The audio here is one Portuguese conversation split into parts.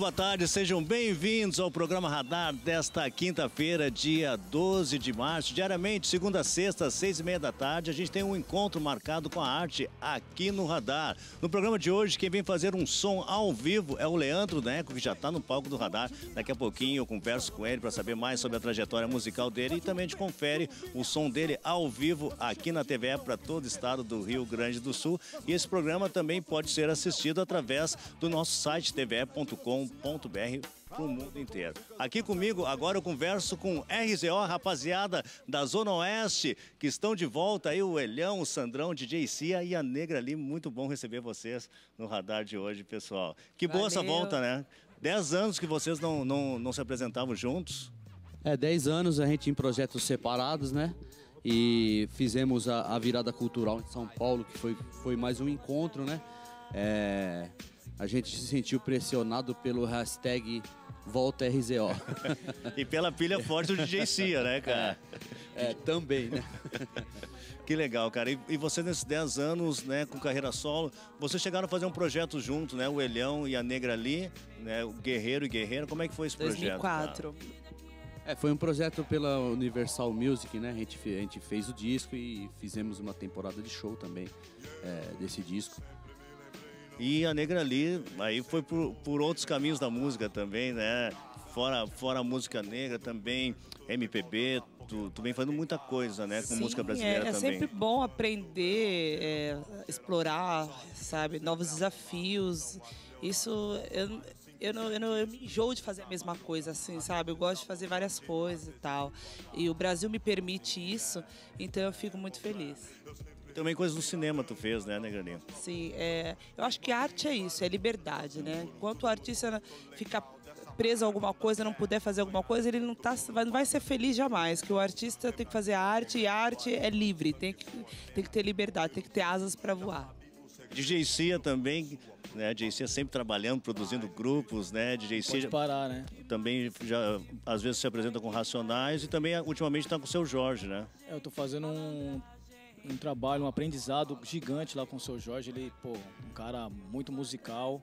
Boa tarde, sejam bem-vindos ao programa Radar desta quinta-feira, dia 12 de março. Diariamente, segunda a sexta, às seis e meia da tarde, a gente tem um encontro marcado com a arte aqui no Radar. No programa de hoje, quem vem fazer um som ao vivo é o Leandro Neco, que já está no palco do Radar. Daqui a pouquinho eu converso com ele para saber mais sobre a trajetória musical dele e também a gente confere o som dele ao vivo aqui na TVE para todo o estado do Rio Grande do Sul. E esse programa também pode ser assistido através do nosso site tve.com www.rzo.com.br para o mundo inteiro. Aqui comigo, agora eu converso com RZO, rapaziada da Zona Oeste, que estão de volta aí, o Elhão, o Sandrão, DJ Cia e a Negra ali. Muito bom receber vocês no radar de hoje, pessoal. Que boa Valeu. essa volta, né? Dez anos que vocês não, não, não se apresentavam juntos. É, dez anos a gente em projetos separados, né? E fizemos a, a virada cultural em São Paulo, que foi, foi mais um encontro, né? É, a gente se sentiu pressionado pelo hashtag Volta RZO. e pela pilha forte do DJ Cia, né, cara? É, é também, né? Que legal, cara. E, e você nesses 10 anos, né, com carreira solo, vocês chegaram a fazer um projeto junto, né? O Elhão e a Negra ali, né? O Guerreiro e Guerreiro. Como é que foi esse 2004. projeto? 2004. É, foi um projeto pela Universal Music, né? A gente, a gente fez o disco e fizemos uma temporada de show também é, desse disco. E a Negra ali, aí foi por, por outros caminhos da música também, né? Fora, fora a música negra também, MPB, tu, tu vem fazendo muita coisa, né? Com Sim, música brasileira é, é também. É sempre bom aprender, é, explorar, sabe? Novos desafios. Isso, eu, eu não, eu não eu me enjoo de fazer a mesma coisa, assim, sabe? Eu gosto de fazer várias coisas e tal. E o Brasil me permite isso, então eu fico muito feliz. Também coisas do cinema tu fez, né, Negraninha? Sim, é, eu acho que arte é isso, é liberdade, né? Enquanto o artista fica preso a alguma coisa, não puder fazer alguma coisa, ele não, tá, não vai ser feliz jamais. Que o artista tem que fazer arte e a arte é livre, tem que, tem que ter liberdade, tem que ter asas para voar. DJ Cia também, né? DJ Cia sempre trabalhando, produzindo grupos, né? DJ Cia. Pode parar, né? Também já às vezes se apresenta com Racionais e também ultimamente está com o seu Jorge, né? É, eu tô fazendo um um trabalho, um aprendizado gigante lá com o seu Jorge. Ele, pô, um cara muito musical.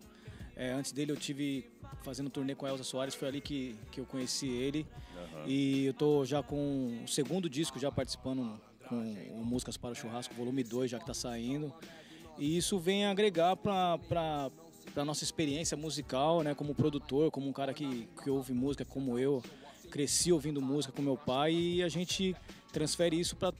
É, antes dele eu tive fazendo um turnê com a Elza Soares, foi ali que, que eu conheci ele. Uhum. E eu tô já com o segundo disco já participando com o Músicas para o Churrasco, volume 2, já que tá saindo. E isso vem agregar para para nossa experiência musical, né, como produtor, como um cara que, que ouve música como eu, cresci ouvindo música com meu pai e a gente transfere isso para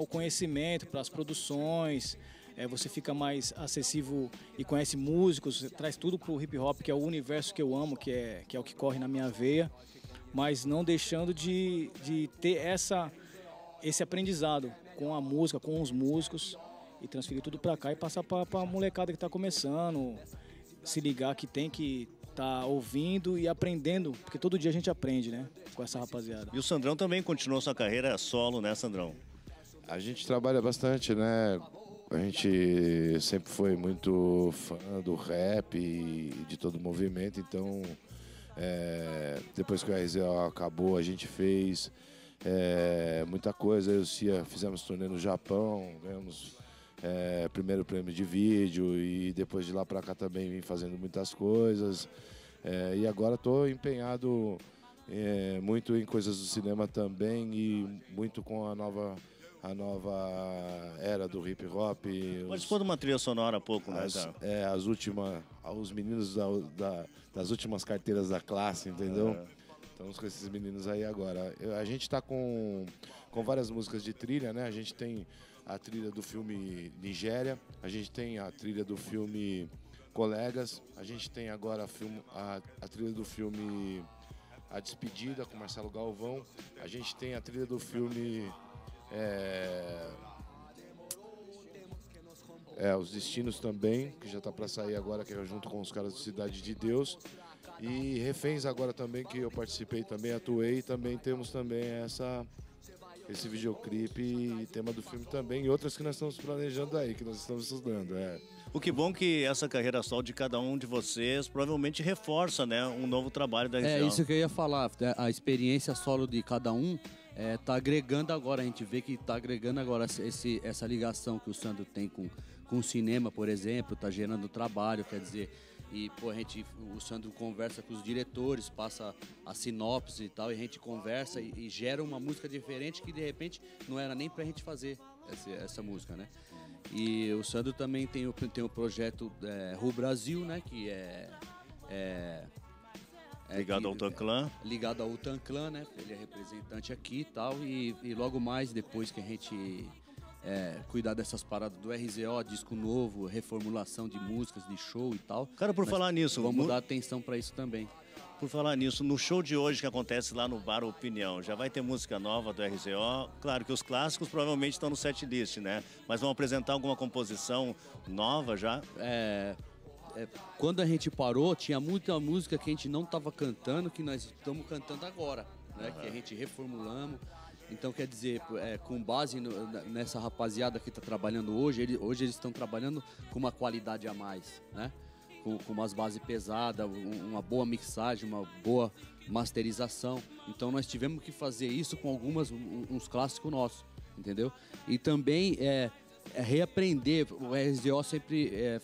o conhecimento, para as produções. É, você fica mais acessível e conhece músicos, traz tudo para o hip hop, que é o universo que eu amo, que é, que é o que corre na minha veia, mas não deixando de, de ter essa, esse aprendizado com a música, com os músicos e transferir tudo para cá e passar para a molecada que está começando, se ligar que tem que tá ouvindo e aprendendo, porque todo dia a gente aprende, né, com essa rapaziada. E o Sandrão também continuou sua carreira solo, né, Sandrão? A gente trabalha bastante, né? A gente sempre foi muito fã do rap e de todo o movimento, então é, depois que o RZO acabou, a gente fez é, muita coisa. Eu Cia fizemos turnê no Japão, ganhamos é, primeiro prêmio de vídeo e depois de lá para cá também vim fazendo muitas coisas. É, e agora estou empenhado é, muito em coisas do cinema também e muito com a nova a nova era do hip hop. Participou de uma trilha sonora há pouco, né? As, é, as últimas, os meninos da, da, das últimas carteiras da classe, entendeu? É. Estamos com esses meninos aí agora. A gente está com, com várias músicas de trilha, né? A gente tem a trilha do filme Nigéria, a gente tem a trilha do filme Colegas, a gente tem agora a, filme, a, a trilha do filme A Despedida com Marcelo Galvão, a gente tem a trilha do filme. É, é, Os Destinos também, que já está para sair agora, que é junto com os caras do Cidade de Deus. E Reféns agora também, que eu participei também, atuei, também temos também essa esse videoclipe e tema do filme também, e outras que nós estamos planejando aí, que nós estamos estudando. É. O que bom que essa carreira solo de cada um de vocês provavelmente reforça né, um novo trabalho da é, região. É isso que eu ia falar, né, a experiência solo de cada um é, tá agregando agora, a gente vê que está agregando agora esse, essa ligação que o Sandro tem com, com o cinema, por exemplo, está gerando trabalho, quer dizer, E, pô, a gente, o Sandro conversa com os diretores, passa a sinopse e tal, e a gente conversa e, e gera uma música diferente que de repente não era nem pra gente fazer essa, essa música, né? E o Sandro também tem o, tem o projeto é, Ru Brasil, né? Que é é ligado que- ao Tanclan. ligado ao Utan Clan, né? Ele é representante aqui e tal. E, e logo mais, depois que a gente é, cuidar dessas paradas do RZO, disco novo, reformulação de músicas, de show e tal. Cara, por falar nisso, Vamos dar atenção pra isso também. Por falar nisso, no show de hoje que acontece lá no Bar Opinião, já vai ter música nova do RZO. Claro que os clássicos provavelmente estão no set list, né? Mas vão apresentar alguma composição nova já? É, é, quando a gente parou, tinha muita música que a gente não estava cantando, que nós estamos cantando agora, né? Que a gente reformulamos. Então, quer dizer, é, com base no- nessa rapaziada que está trabalhando hoje, ele- hoje eles estão trabalhando com uma qualidade a mais, né? Com, com umas bases pesadas, um- uma boa mixagem, uma boa masterização. Então, nós tivemos que fazer isso com algumas, um- uns clássicos nossos, entendeu? E também é reaprender. O RZO sempre é,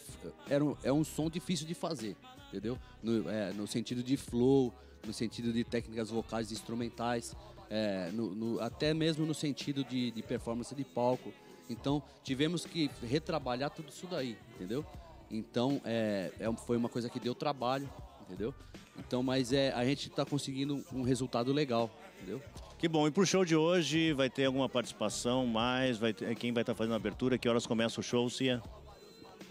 era um, é um som difícil de fazer, entendeu? No, é, no sentido de flow, no sentido de técnicas vocais instrumentais, é, no- no- até mesmo no sentido de, de performance de palco. Então tivemos que retrabalhar tudo isso daí, entendeu? Então é, é foi uma coisa que deu trabalho, entendeu? Então, mas é, a gente está conseguindo um resultado legal, entendeu? Que bom. E pro show de hoje vai ter alguma participação mais? Vai ter, quem vai estar fazendo a abertura? Que horas começa o show, Cia?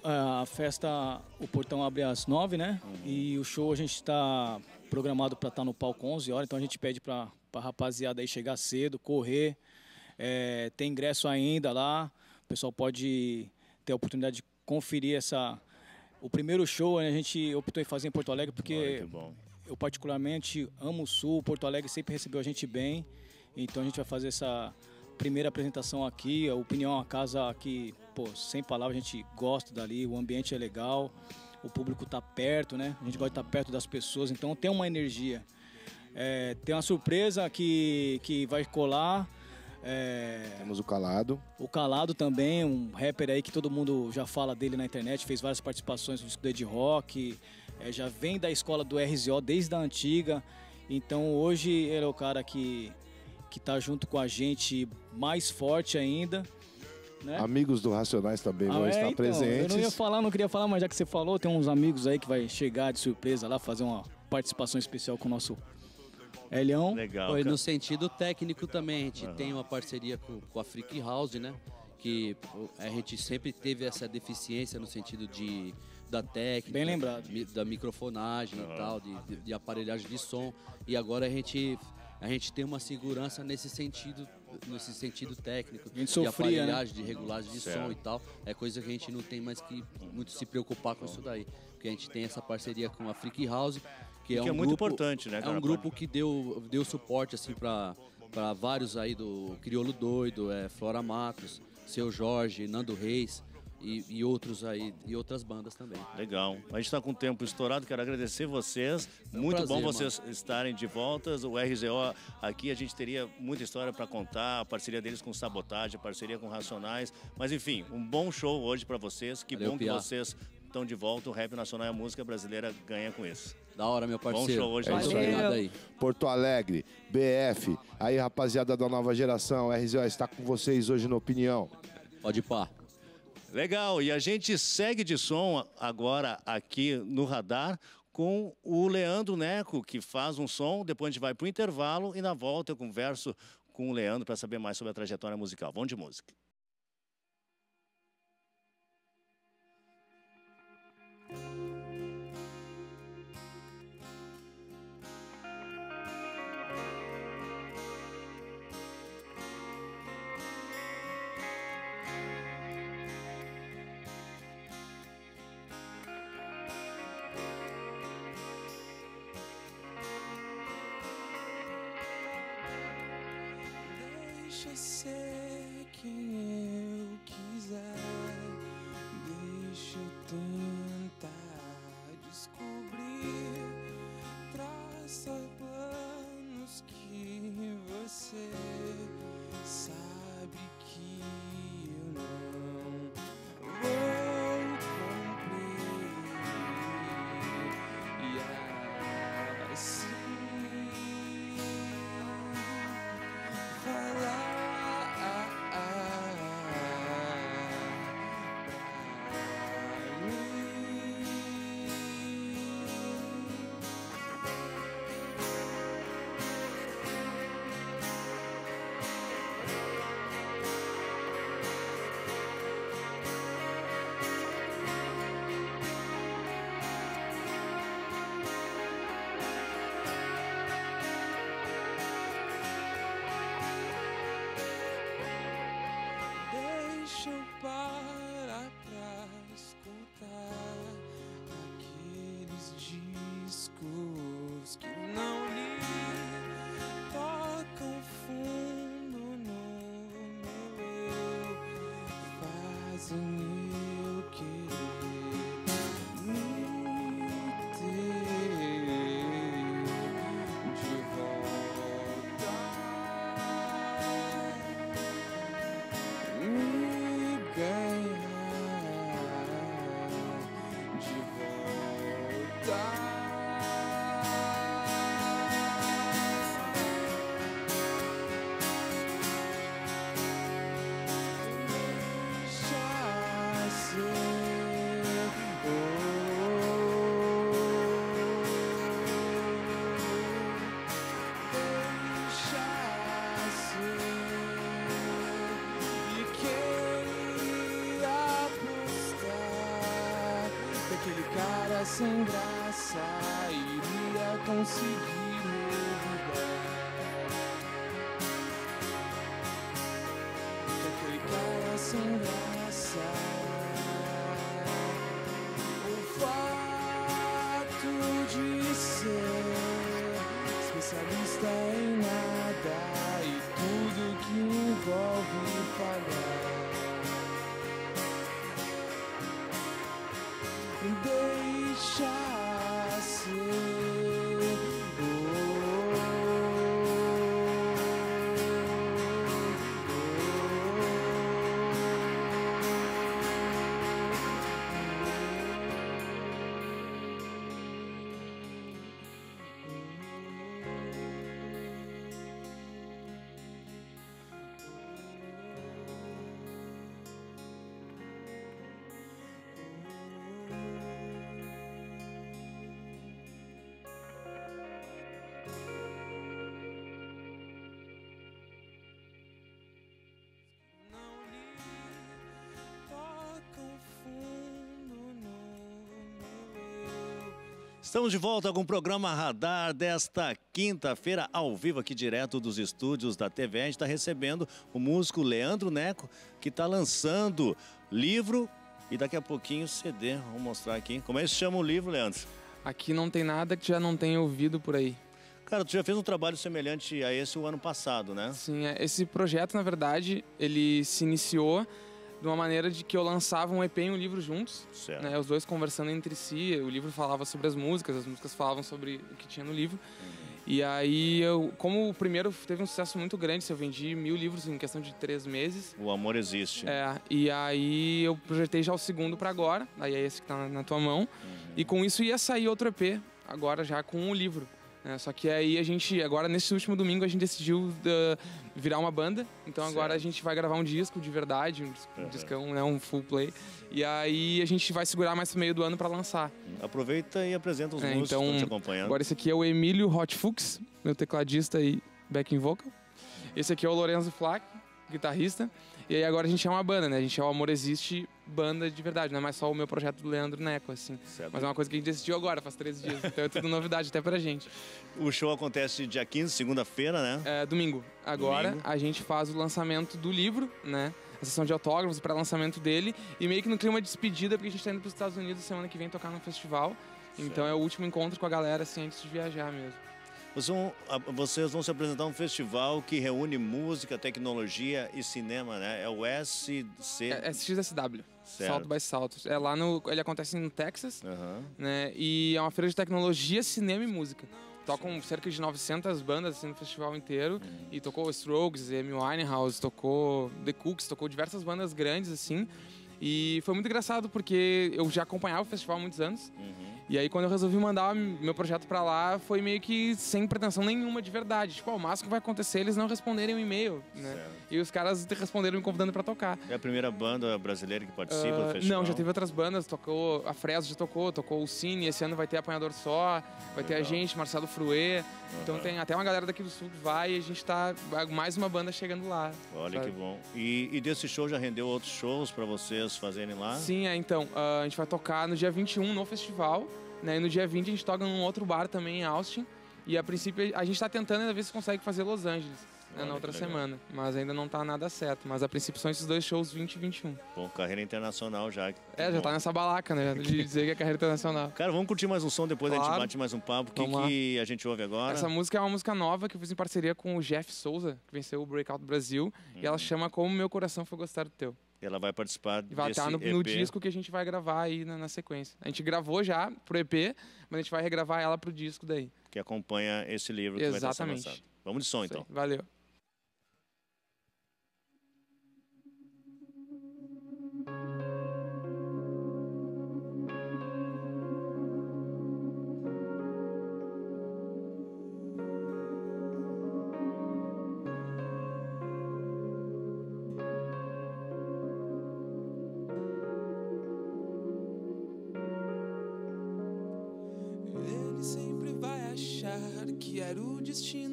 A festa, o portão abre às 9, né? E o show a gente está programado para estar no palco 11 horas, então a gente pede para a rapaziada aí chegar cedo, correr. É, tem ingresso ainda lá, o pessoal pode ter a oportunidade de conferir essa. O primeiro show a gente optou em fazer em Porto Alegre porque Muito bom. Eu particularmente amo o Sul, Porto Alegre sempre recebeu a gente bem, então a gente vai fazer essa primeira apresentação aqui. A Opinião é uma casa que, pô, sem palavras, a gente gosta dali, o ambiente é legal, o público tá perto, né? A gente gosta de estar perto das pessoas, então tem uma energia. É, tem uma surpresa que, que vai colar. É, Temos o Calado. o Calado também, um rapper aí que todo mundo já fala dele na internet, fez várias participações no disco do Ed Rock, eh, já vem da escola do RZO desde a antiga. Então hoje ele é o cara que, que tá junto com a gente mais forte ainda. Né? Amigos do Racionais também vão Ah, é, estar então, presentes. Eu não ia falar, não queria falar, mas já que você falou, tem uns amigos aí que vai chegar de surpresa lá, fazer uma participação especial com o nosso Elião. Legal. Foi cara. no sentido técnico também, a gente tem uma parceria com, com a Freak House, né? Que a gente sempre teve essa deficiência no sentido de da técnica, Bem lembrado. mi- da microfonagem e tal, de, de, de aparelhagem de som. E agora a gente a gente tem uma segurança nesse sentido, nesse sentido técnico, de sofria, né? aparelhagem, de regulagem de Certo. som e tal. É coisa que a gente não tem mais que muito se preocupar com isso daí, porque a gente tem essa parceria com a Freak House, que é Que um é muito grupo, importante, né, É cara? um grupo que deu, deu suporte assim para para vários aí do Criolo Doido, é, Flora Matos, Seu Jorge, Nando Reis e, e outros aí e outras bandas também. Legal. A gente está com o tempo estourado. Quero agradecer vocês. um Muito prazer, bom vocês estarem de volta. O RZO aqui a gente teria muita história para contar. A parceria deles com Sabotagem, a parceria com Racionais. Mas enfim, um bom show hoje para vocês. Que Valeu, bom que Piá. vocês estão de volta. O rap nacional e a música brasileira ganha com isso. Da hora, meu parceiro. show hoje obrigado aí. Porto Alegre, BF. Aí, rapaziada da nova geração, RZO está com vocês hoje no Opinião. Pode pá. Legal, e a gente segue de som agora aqui no radar com o Leandro Neco, que faz um som, depois a gente vai para o intervalo e na volta eu converso com o Leandro para saber mais sobre a trajetória musical. Vamos de música. enriquecer. in sem graça iria conseguir Estamos de volta com o programa Radar desta quinta-feira, ao vivo aqui direto dos estúdios da TV. A gente está recebendo o músico Leandro Neco, que está lançando livro e daqui a pouquinho CD. Vamos mostrar aqui. Como é que se chama o livro, Leandro? Aqui não tem nada que já não tenha ouvido por aí. Cara, tu já fez um trabalho semelhante a esse o ano passado, né? Sim, é, esse projeto, na verdade, ele se iniciou de uma maneira de que eu lançava um EP e um livro juntos, Certo. né, os dois conversando entre si. O livro falava sobre as músicas, as músicas falavam sobre o que tinha no livro. E aí, eu, como o primeiro teve um sucesso muito grande, eu vendi mil livros em questão de três meses. O amor existe. É, e aí eu projetei já o segundo para agora, aí é esse que tá na, na tua mão. E com isso ia sair outro EP, agora já com o livro. Né? Só que aí a gente, agora nesse último domingo, a gente decidiu uh, virar uma banda. Então agora a Certo. gente vai gravar um disco de verdade, um, dis- um Uhum. discão, né, um full play. E aí a gente vai segurar mais pro meio do ano para lançar. Aproveita e apresenta os É, músicos então, que estão te acompanhando. Agora esse aqui é o Emílio Hotfuchs, meu tecladista e backing vocal. Esse aqui é o Lorenzo Flack, guitarrista. E aí agora a gente é uma banda, né? A gente é o Amor Existe banda de verdade, não é mais só o meu projeto do Leandro Neco, assim. Certo. Mas é uma coisa que a gente decidiu agora, faz três dias. Então é tudo novidade até pra gente. O show acontece dia 15, segunda-feira, né? É, domingo. Agora Domingo. a gente faz o lançamento do livro, né? A sessão de autógrafos para lançamento dele. E meio que no clima de despedida, porque a gente tá indo pros Estados Unidos semana que vem tocar no festival. Então é o último encontro com a galera, assim, antes de viajar mesmo. Vocês vão, se apresentar um festival que reúne música, tecnologia e cinema, né? É o SC. É, é XSW, Certo. Salto by Salto. É lá no. Ele acontece no Texas, Aham. né? E é uma feira de tecnologia, cinema e música. Tocam cerca de 900 bandas assim, no festival inteiro. Uhum. E tocou Strokes, Amy Winehouse, tocou The Cooks, tocou diversas bandas grandes, assim. E foi muito engraçado porque eu já acompanhava o festival há muitos anos. Uhum. E aí, quando eu resolvi mandar meu projeto pra lá, foi meio que sem pretensão nenhuma de verdade. Tipo, ó, o máximo que vai acontecer é eles não responderem o e-mail, né? Certo. E os caras responderam me convidando pra tocar. É a primeira banda brasileira que participa do Ah, festival? Não, já teve outras bandas, tocou, a Fresno já tocou, tocou o Cine, esse ano vai ter Apanhador Só, vai ter a Legal. gente, Marcelo Fruê. Então Aham. tem até uma galera daqui do sul que vai e a gente tá. Mais uma banda chegando lá. Olha sabe? que bom. E, e desse show já rendeu outros shows pra vocês fazerem lá? Sim, é, então, ah, a gente vai tocar no dia 21 no festival, né? E no dia 20 a gente toca num outro bar também em Austin. E a princípio a gente tá tentando ainda ver se consegue fazer Los Angeles. né, na outra semana, mas ainda não tá nada certo. Mas a princípio são esses dois shows 20 e 21. Bom, carreira internacional já. É, já bom. tá nessa balaca, né? De dizer que é carreira internacional. Cara, vamos curtir mais um som, depois a gente Claro. bate mais um papo. O que, que a gente ouve agora? Essa música é uma música nova que eu fiz em parceria com o Jeff Souza, que venceu o Breakout Brasil. E Uhum. ela chama Como Meu Coração Foi Gostar do Teu. Ela vai participar E vai estar no, no disco que a gente vai gravar aí na, na sequência. A gente gravou já pro EP, mas a gente vai regravar ela pro disco daí. que acompanha esse livro que vai estar Exatamente. lançado. Vamos de som, então. Valeu.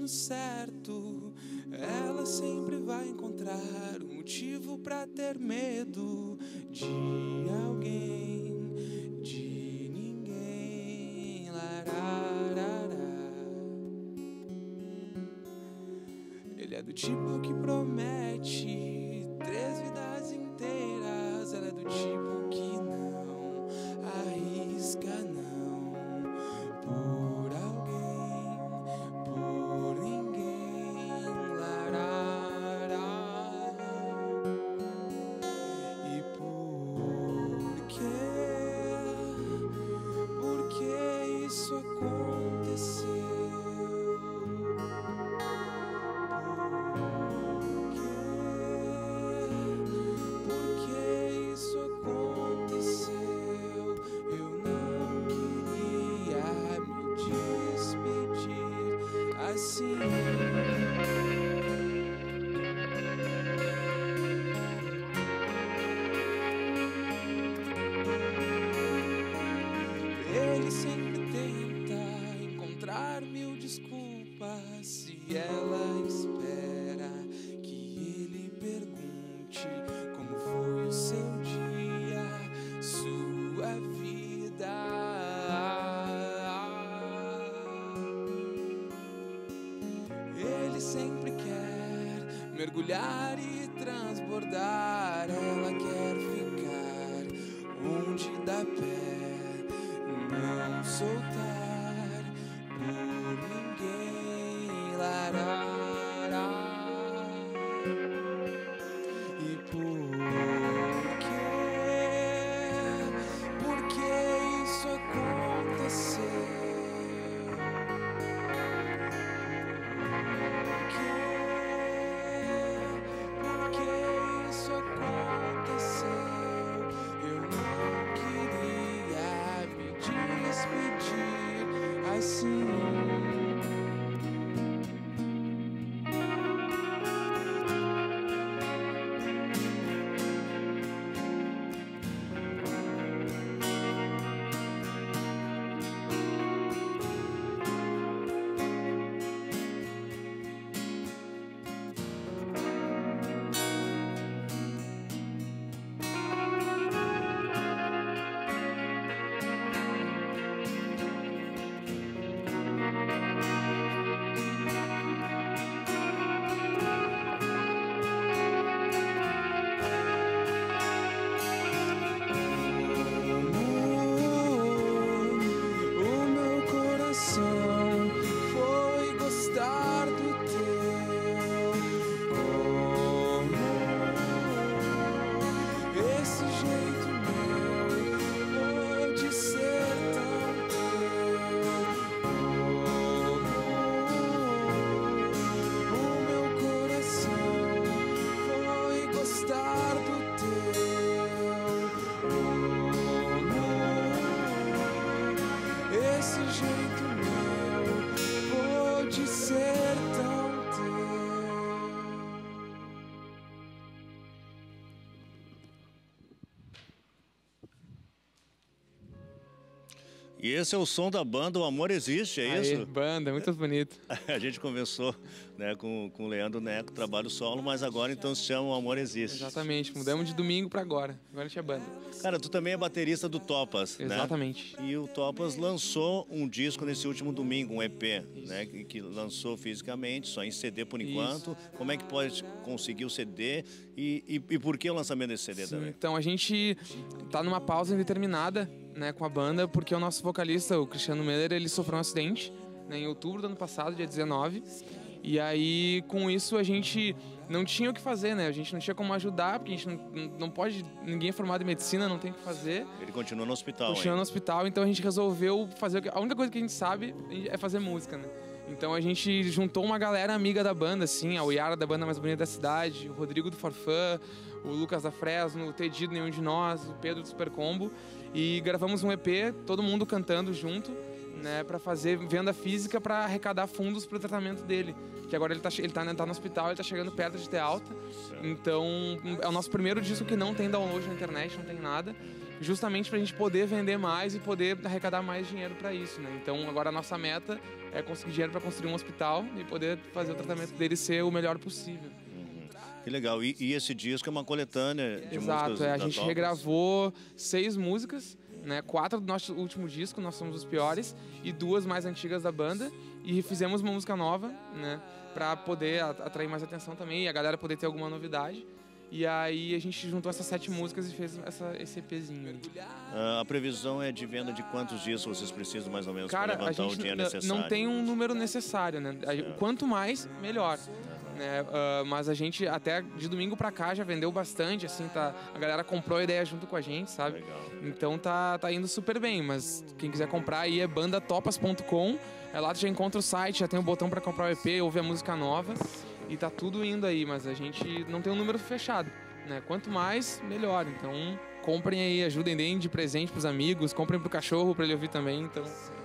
Destino certo. Ela sempre vai encontrar um motivo pra ter medo de alguém, de ninguém. lararara. Ele é do tipo que promete quer esse é o som da banda O Amor Existe, é Aê, isso? banda, muito bonito. A gente conversou né, com, com o Leandro Neco, trabalho solo, mas agora então se chama O Amor Existe. Exatamente, mudamos de domingo pra agora. Agora a gente é banda. Cara, tu também é baterista do Topas, né? Exatamente. E o Topas lançou um disco nesse último domingo, um EP, né? Que, que lançou fisicamente, só em CD por enquanto. Como é que pode conseguir o CD e, e, e por que o lançamento desse CD Sim, também? então a gente tá numa pausa indeterminada, né, com a banda, porque o nosso vocalista, o Cristiano Miller, ele sofreu um acidente né, em outubro do ano passado, dia 19. E aí, com isso, a gente não tinha o que fazer, né? A gente não tinha como ajudar, porque a gente não, não pode. Ninguém é formado em medicina, não tem o que fazer. Ele continua no hospital Continua no hospital, então a gente resolveu fazer. A única coisa que a gente sabe é fazer música, né? Então a gente juntou uma galera amiga da banda, assim, a Yara da banda mais bonita da cidade, o Rodrigo do Forfã, o Lucas da Fresno, o Teddy do Nenhum de Nós, o Pedro do Super Combo. E gravamos um EP, todo mundo cantando junto, né, para fazer venda física para arrecadar fundos para o tratamento dele. Que agora ele tá, che- ele tá, né, tá no hospital, ele tá chegando perto de ter alta. Então é o nosso primeiro disco que não tem download na internet, não tem nada justamente para a gente poder vender mais e poder arrecadar mais dinheiro para isso, né? Então agora a nossa meta é conseguir dinheiro para construir um hospital e poder fazer o tratamento dele ser o melhor possível. Que legal. E, e esse disco é uma coletânea de Exato, músicas é, a gente Topas. regravou seis músicas né? Quatro do nosso último disco, nós somos os piores, e duas mais antigas da banda. E fizemos uma música nova, né? Pra poder atrair mais atenção também e a galera poder ter alguma novidade. E aí a gente juntou essas sete músicas e fez essa, esse EPzinho. Uh, a previsão é de venda de quantos dias vocês precisam mais ou menos para levantar o dinheiro necessário? Não tem um número necessário, né? Quanto mais, melhor. Né? Uh, mas a gente até de domingo para cá já vendeu bastante, assim, tá, a galera comprou a ideia junto com a gente, sabe? Legal. Então tá, tá indo super bem, mas quem quiser comprar aí é bandatopas.com, é lá tu já encontra o site, já tem o botão para comprar o EP, ouvir a música nova e tá tudo indo aí, mas a gente não tem um número fechado, né? Quanto mais, melhor. Então comprem aí, ajudem, deem de presente pros amigos, comprem pro cachorro para ele ouvir também, então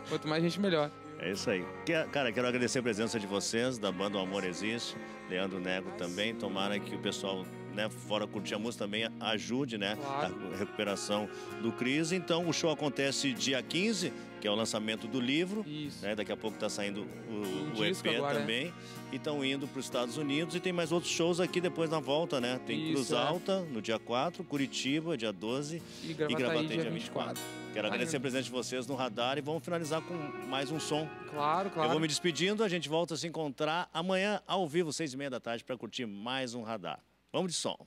quanto mais gente melhor. É isso aí. Cara, quero agradecer a presença de vocês, da banda O Amor Existe, Leandro Nego também. Tomara que o pessoal, né, fora curtir a música, também ajude, né, claro. a recuperação do Cris. Então, o show acontece dia 15, que é o lançamento do livro. Né, daqui a pouco está saindo o, um o EP agora, também. É. E estão indo para os Estados Unidos. E tem mais outros shows aqui depois na volta, né? Tem Isso, Cruz é. Alta, no dia 4, Curitiba, dia 12 e Gravataí, dia 24. 24. Quero agradecer a presença de vocês no radar e vamos finalizar com mais um som. Claro, claro. Eu vou me despedindo, a gente volta a se encontrar amanhã ao vivo, seis e meia da tarde, para curtir mais um radar. Vamos de som.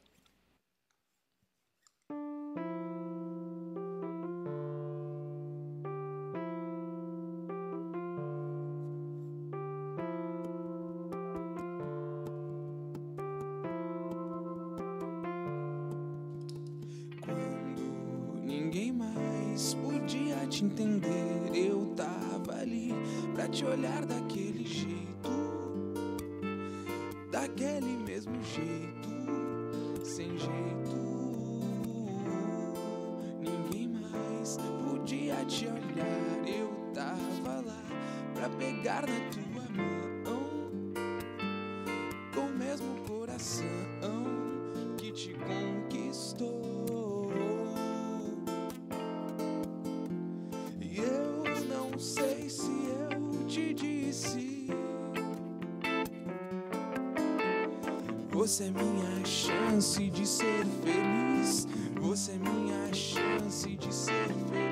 Te olhar. Eu tava lá pra pegar na tua mão, com o mesmo coração que te conquistou. E eu não sei se eu te disse. Você é minha chance de ser feliz. Você é minha chance de ser feliz.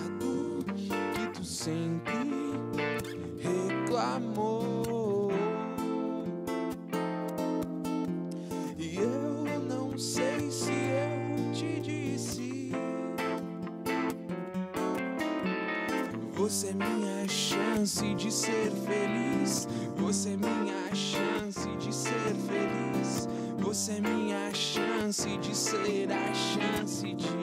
Você é minha chance de ser feliz. Você é minha chance de ser feliz. Você é minha chance de ser a chance.